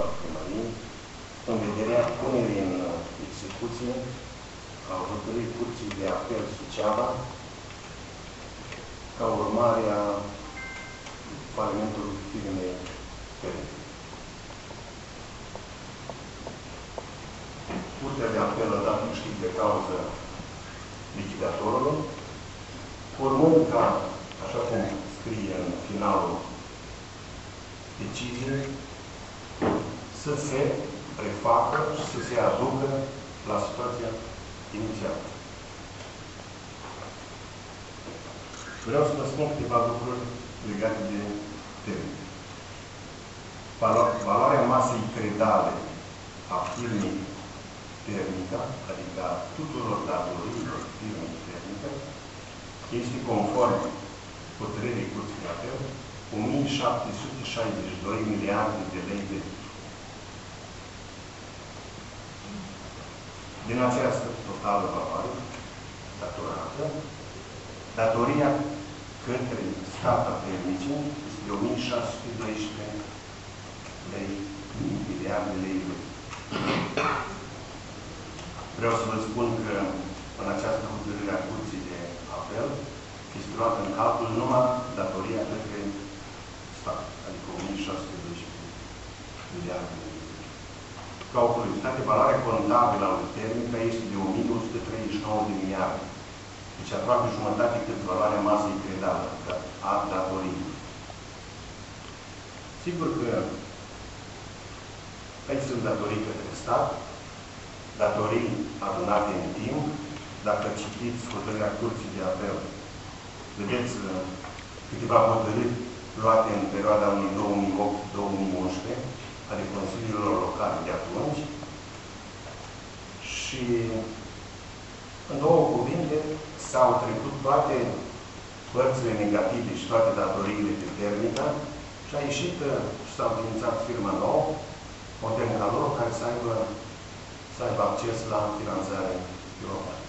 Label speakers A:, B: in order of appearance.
A: al primăriei, în vederea punerii în execuție a hotărârii Curții de Apel Suceava, ca urmare a falimentului firmei Pere. Curtea de Apel a dat câștig de cauză lichidatorului, urmând ca, așa cum scrie în finalul deciziei, să se refacă și să se aducă la situația inițială. Vreau să vă spun câteva lucruri legate de termen. Valoarea masei credale a firmei termică, adică a tuturor datoriilor firmei termică, este conform hotărârii Curții de Apel 1762 miliarde de lei de Din această totală valoare datorată, datoria către statul permisiun este de 1612 lei, miliarde de lei. Vreau să vă spun că în această hotărâre a Curții de Apel este luată în calcul numai datoria către stat, adică 1612 miliarde de lei ca o curiozitate, valoarea contabilă a termică este de 1139 de miliarde. Deci aproape jumătate cât valoarea masei credală a datoriei. Sigur că aici sunt datorii către stat, datorii adunate în timp. Dacă citiți hotărârea Curții de Apel, vedeți uh, câteva hotărâri luate în perioada 2008-2011, ale Consiliilor Locale de atunci și în două cuvinte s-au trecut toate părțile negative și toate datoriile pe termică și a ieșit și s-a utilizat firma nouă, Modern Calor, care să aibă, să aibă acces la finanțare europeană.